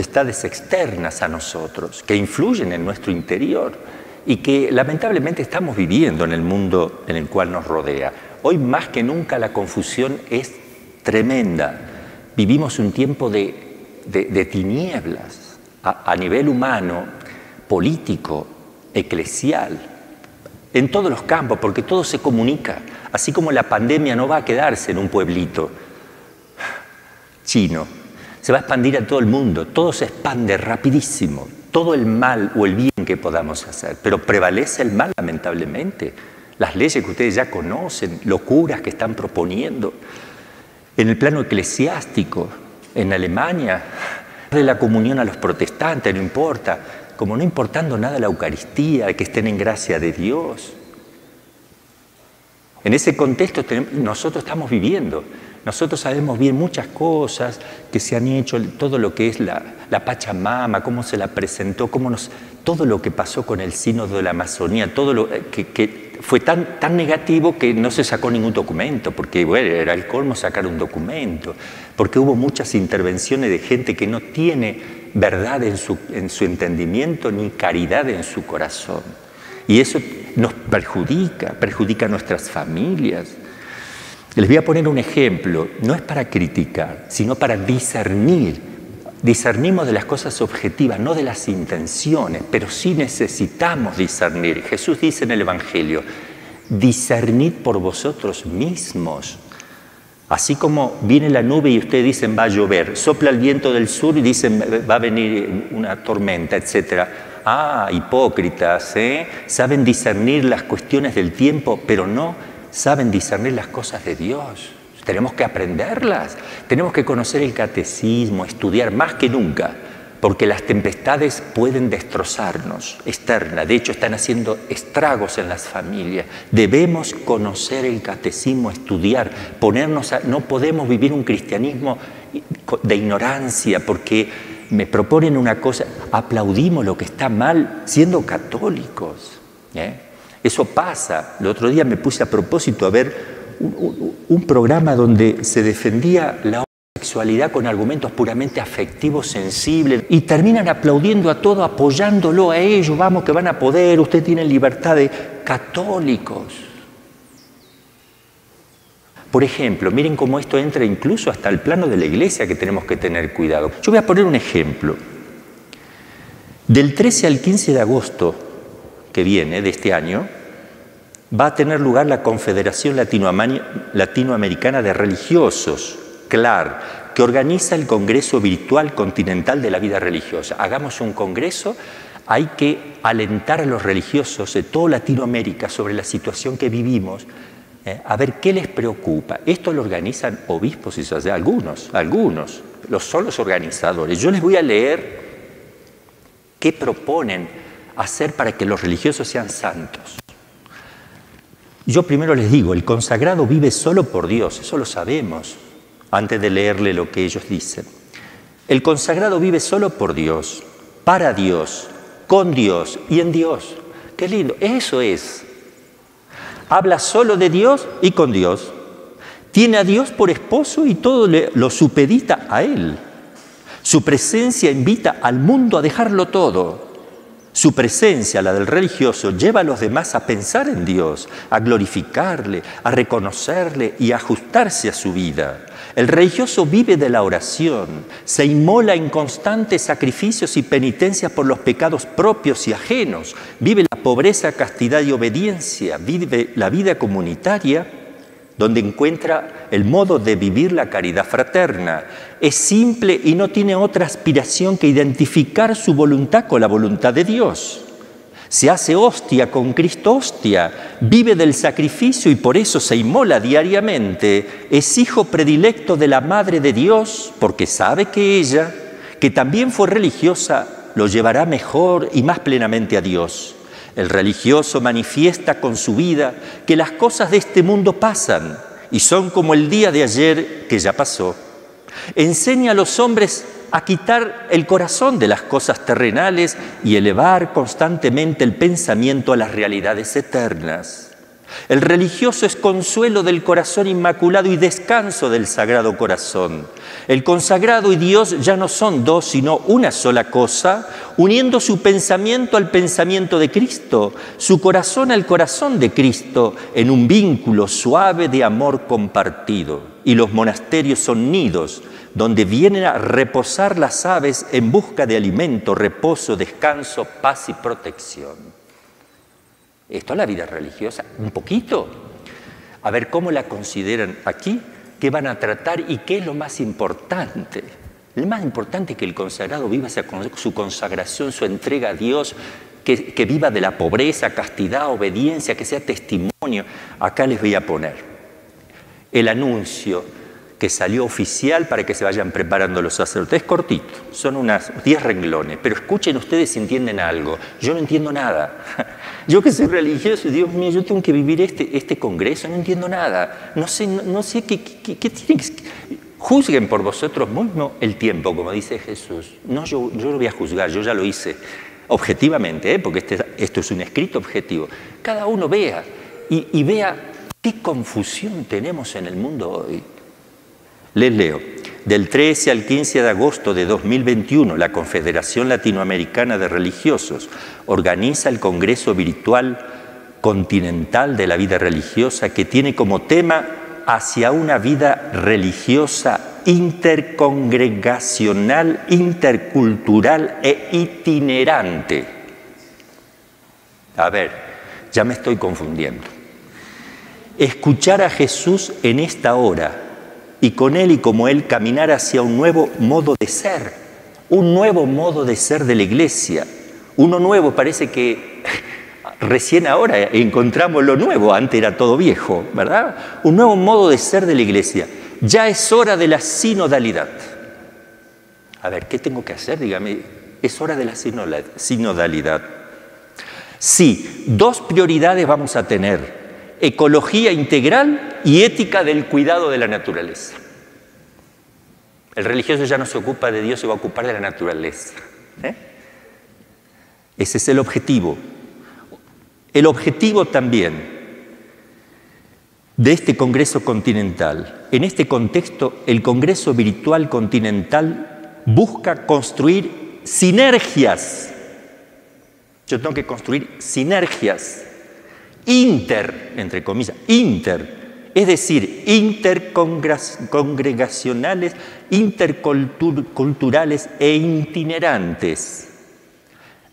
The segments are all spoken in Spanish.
tempestades externas a nosotros, que influyen en nuestro interior y que lamentablemente estamos viviendo en el mundo en el cual nos rodea. Hoy más que nunca la confusión es tremenda. Vivimos un tiempo de, tinieblas a, a nivel humano, político, eclesial, en todos los campos, porque todo se comunica. Así como la pandemia no va a quedarse en un pueblito chino, se va a expandir a todo el mundo, todo se expande rapidísimo, todo el mal o el bien que podamos hacer, pero prevalece el mal lamentablemente. Las leyes que ustedes ya conocen, locuras que están proponiendo. En el plano eclesiástico, en Alemania, de la comunión a los protestantes, no importa, como no importando nada la Eucaristía, que estén en gracia de Dios. En ese contexto nosotros estamos viviendo. Nosotros sabemos bien muchas cosas que se han hecho, todo lo que es la, Pachamama, cómo se la presentó, cómo nos, todo lo que pasó con el sínodo de la Amazonía, todo lo eh, que, fue tan, tan negativo que no se sacó ningún documento, porque bueno, era el colmo sacar un documento, porque hubo muchas intervenciones de gente que no tiene verdad en su, en su entendimiento ni caridad en su corazón. Y eso nos perjudica, perjudica a nuestras familias. Les voy a poner un ejemplo, no es para criticar, sino para discernir. Discernimos de las cosas objetivas, no de las intenciones, pero sí necesitamos discernir. Jesús dice en el Evangelio, discernid por vosotros mismos. Así como viene la nube y ustedes dicen va a llover, sopla el viento del sur y dicen va a venir una tormenta, etc. Ah, hipócritas, ¿eh? saben discernir las cuestiones del tiempo, pero no saben discernir las cosas de Dios. Tenemos que aprenderlas, tenemos que conocer el catecismo, estudiar más que nunca, porque las tempestades pueden destrozarnos externa, de hecho están haciendo estragos en las familias. Debemos conocer el catecismo, estudiar, ponernos a, no podemos vivir un cristianismo de ignorancia porque me proponen una cosa, aplaudimos lo que está mal siendo católicos. ¿eh? Eso pasa. El otro día me puse a propósito a ver un, programa donde se defendía la homosexualidad con argumentos puramente afectivos, sensibles, y terminan aplaudiendo a todo, apoyándolo a ellos, vamos que van a poder, usted tiene libertad de católicos. Por ejemplo, miren cómo esto entra incluso hasta el plano de la iglesia que tenemos que tener cuidado. Yo voy a poner un ejemplo. Del 13 al 15 de agosto que viene, de este año, va a tener lugar la Confederación Latinoamericana de Religiosos, CLAR, que organiza el Congreso Virtual Continental de la Vida Religiosa. Hagamos un congreso, hay que alentar a los religiosos de toda Latinoamérica sobre la situación que vivimos, eh, a ver qué les preocupa. Esto lo organizan obispos y sacerdotes, algunos, algunos, los son los organizadores. Yo les voy a leer qué proponen hacer para que los religiosos sean santos. Yo primero les digo, el consagrado vive solo por Dios, eso lo sabemos, antes de leerle lo que ellos dicen. El consagrado vive solo por Dios, para Dios, con Dios y en Dios. Qué lindo, eso es. Habla solo de Dios y con Dios. Tiene a Dios por esposo y todo lo supedita a Él. Su presencia invita al mundo a dejarlo todo. Su presencia, la del religioso, lleva a los demás a pensar en Dios, a glorificarle, a reconocerle y a ajustarse a su vida. El religioso vive de la oración, se inmola en constantes sacrificios y penitencias por los pecados propios y ajenos, vive la pobreza, castidad y obediencia, vive la vida comunitaria donde encuentra el modo de vivir la caridad fraterna. Es simple y no tiene otra aspiración que identificar su voluntad con la voluntad de Dios. Se hace hostia con Cristo hostia, vive del sacrificio y por eso se inmola diariamente. Es hijo predilecto de la Madre de Dios porque sabe que ella, que también fue religiosa, lo llevará mejor y más plenamente a Dios. El religioso manifiesta con su vida que las cosas de este mundo pasan y son como el día de ayer que ya pasó. Enseña a los hombres a quitar el corazón de las cosas terrenales y elevar constantemente el pensamiento a las realidades eternas. El religioso es consuelo del corazón inmaculado y descanso del sagrado corazón. El consagrado y Dios ya no son dos, sino una sola cosa, uniendo su pensamiento al pensamiento de Cristo, su corazón al corazón de Cristo, en un vínculo suave de amor compartido. Y los monasterios son nidos donde vienen a reposar las aves en busca de alimento, reposo, descanso, paz y protección. Esto es la vida religiosa, un poquito. A ver cómo la consideran aquí, qué van a tratar y qué es lo más importante. Lo más importante es que el consagrado viva su consagración, su entrega a Dios, que, que viva de la pobreza, castidad, obediencia, que sea testimonio. Acá les voy a poner el anuncio que salió oficial para que se vayan preparando los sacerdotes. Es cortito, son unas 10 renglones, pero escuchen ustedes si entienden algo. Yo no entiendo nada. Yo que soy religioso, Dios mío, yo tengo que vivir este, este congreso, no entiendo nada. No sé, no, sé qué, qué, qué tiene que... Juzguen por vosotros mismos el tiempo, como dice Jesús. No, yo, yo lo voy a juzgar, yo ya lo hice objetivamente, ¿eh? porque este, esto es un escrito objetivo. Cada uno vea y, y vea qué confusión tenemos en el mundo hoy. Les leo. Del 13 al 15 de agosto de 2021, la Confederación Latinoamericana de Religiosos organiza el Congreso Virtual Continental de la Vida Religiosa que tiene como tema hacia una vida religiosa intercongregacional, intercultural e itinerante. A ver, ya me estoy confundiendo. Escuchar a Jesús en esta hora y con Él y como Él caminar hacia un nuevo modo de ser, un nuevo modo de ser de la iglesia. Uno nuevo parece que recién ahora encontramos lo nuevo, antes era todo viejo, ¿verdad? Un nuevo modo de ser de la iglesia. Ya es hora de la sinodalidad. A ver, ¿qué tengo que hacer? Dígame, es hora de la sinodalidad. Sí, dos prioridades vamos a tener ecología integral y ética del cuidado de la naturaleza. El religioso ya no se ocupa de Dios, se va a ocupar de la naturaleza. ¿eh? Ese es el objetivo. El objetivo también de este Congreso Continental. En este contexto, el Congreso Virtual Continental busca construir sinergias. Yo tengo que construir sinergias inter, entre comillas, inter, es decir, intercongregacionales, interculturales e itinerantes.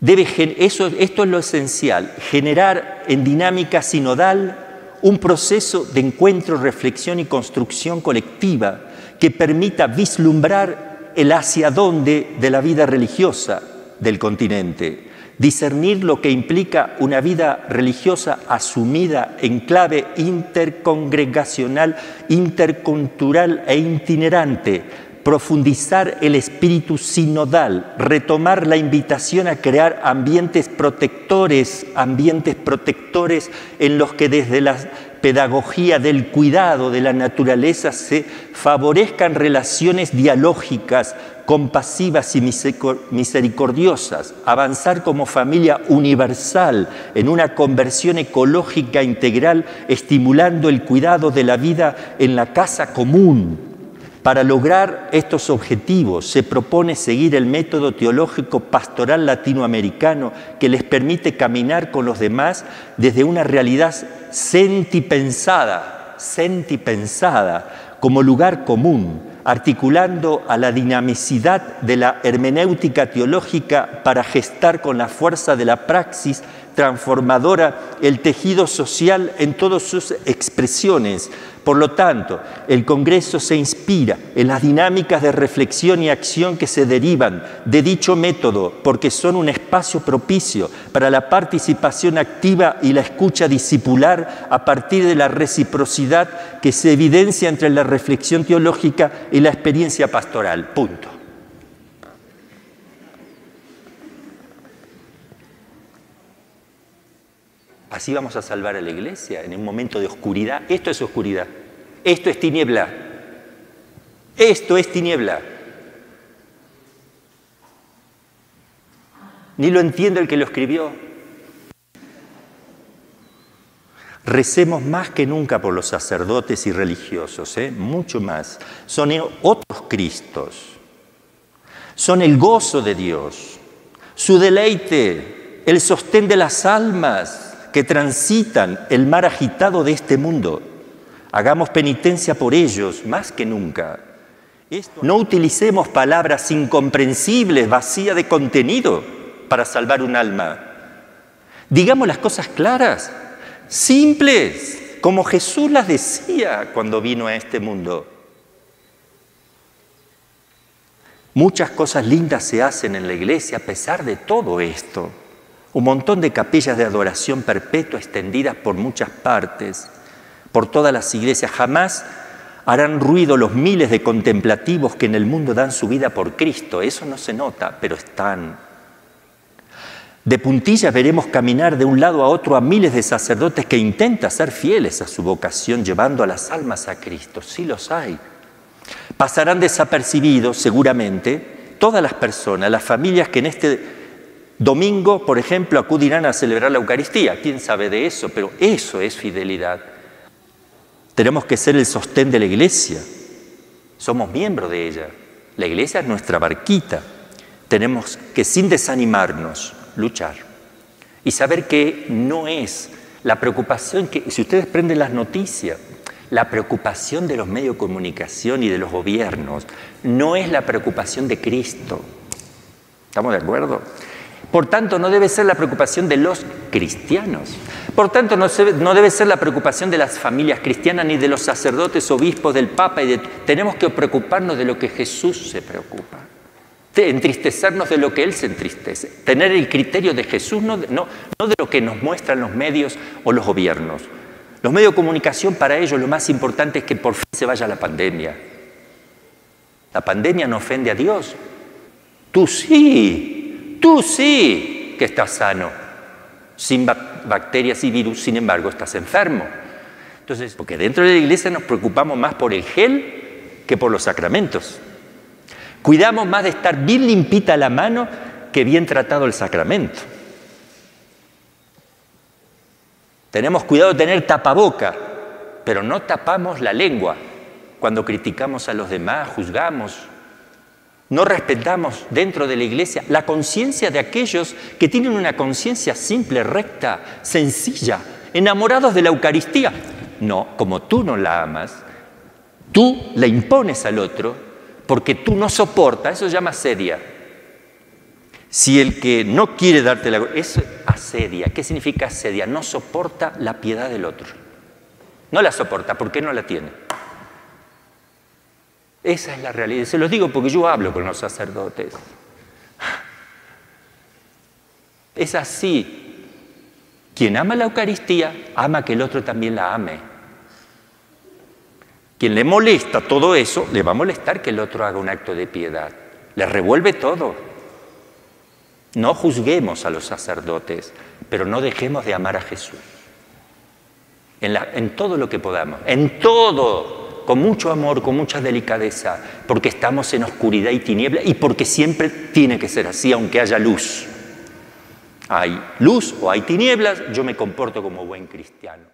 Debe, eso, esto es lo esencial, generar en dinámica sinodal un proceso de encuentro, reflexión y construcción colectiva que permita vislumbrar el hacia dónde de la vida religiosa del continente discernir lo que implica una vida religiosa asumida en clave intercongregacional, intercultural e itinerante, profundizar el espíritu sinodal, retomar la invitación a crear ambientes protectores, ambientes protectores en los que desde la pedagogía del cuidado de la naturaleza se favorezcan relaciones dialógicas, compasivas y misericordiosas, avanzar como familia universal en una conversión ecológica integral, estimulando el cuidado de la vida en la casa común. Para lograr estos objetivos se propone seguir el método teológico pastoral latinoamericano que les permite caminar con los demás desde una realidad sentipensada, sentipensada, como lugar común, articulando a la dinamicidad de la hermenéutica teológica para gestar con la fuerza de la praxis transformadora el tejido social en todas sus expresiones. Por lo tanto, el Congreso se inspira en las dinámicas de reflexión y acción que se derivan de dicho método, porque son un espacio propicio para la participación activa y la escucha discipular a partir de la reciprocidad que se evidencia entre la reflexión teológica y la experiencia pastoral. Punto. Así vamos a salvar a la iglesia en un momento de oscuridad. Esto es oscuridad. Esto es tiniebla. Esto es tiniebla. Ni lo entiende el que lo escribió. Recemos más que nunca por los sacerdotes y religiosos, ¿eh? mucho más. Son otros Cristos. Son el gozo de Dios, su deleite, el sostén de las almas que transitan el mar agitado de este mundo. Hagamos penitencia por ellos más que nunca. No utilicemos palabras incomprensibles, vacías de contenido para salvar un alma. Digamos las cosas claras simples, como Jesús las decía cuando vino a este mundo. Muchas cosas lindas se hacen en la iglesia a pesar de todo esto. Un montón de capillas de adoración perpetua extendidas por muchas partes, por todas las iglesias. Jamás harán ruido los miles de contemplativos que en el mundo dan su vida por Cristo. Eso no se nota, pero están. De puntillas veremos caminar de un lado a otro a miles de sacerdotes que intentan ser fieles a su vocación, llevando a las almas a Cristo. Sí los hay. Pasarán desapercibidos, seguramente, todas las personas, las familias que en este domingo, por ejemplo, acudirán a celebrar la Eucaristía. ¿Quién sabe de eso? Pero eso es fidelidad. Tenemos que ser el sostén de la iglesia. Somos miembros de ella. La iglesia es nuestra barquita. Tenemos que, sin desanimarnos, luchar. Y saber que no es la preocupación que, si ustedes prenden las noticias, la preocupación de los medios de comunicación y de los gobiernos no es la preocupación de Cristo. ¿Estamos de acuerdo? Por tanto, no debe ser la preocupación de los cristianos. Por tanto, no, debe ser la preocupación de las familias cristianas ni de los sacerdotes, obispos, del Papa. Y tenemos que preocuparnos de lo que Jesús se preocupa entristecernos de lo que Él se entristece, tener el criterio de Jesús, no, no de lo que nos muestran los medios o los gobiernos. Los medios de comunicación para ellos lo más importante es que por fin se vaya la pandemia. La pandemia no ofende a Dios. Tú sí, tú sí que estás sano, sin bacterias y virus, sin embargo estás enfermo. Entonces, porque dentro de la iglesia nos preocupamos más por el gel que por los sacramentos. Cuidamos más de estar bien limpita la mano que bien tratado el sacramento. Tenemos cuidado de tener tapaboca, pero no tapamos la lengua cuando criticamos a los demás, juzgamos. No respetamos dentro de la iglesia la conciencia de aquellos que tienen una conciencia simple, recta, sencilla, enamorados de la Eucaristía. No, como tú no la amas, tú la impones al otro porque tú no soportas, eso se llama asedia. Si el que no quiere darte la... Es asedia. ¿Qué significa asedia? No soporta la piedad del otro. No la soporta, ¿por qué no la tiene? Esa es la realidad. Se los digo porque yo hablo con los sacerdotes. Es así. Quien ama la Eucaristía, ama que el otro también la ame. Quien le molesta todo eso, le va a molestar que el otro haga un acto de piedad. Le revuelve todo. No juzguemos a los sacerdotes, pero no dejemos de amar a Jesús. En, en todo lo que podamos, en todo, con mucho amor, con mucha delicadeza, porque estamos en oscuridad y tiniebla y porque siempre tiene que ser así, aunque haya luz. Hay luz o hay tinieblas, yo me comporto como buen cristiano.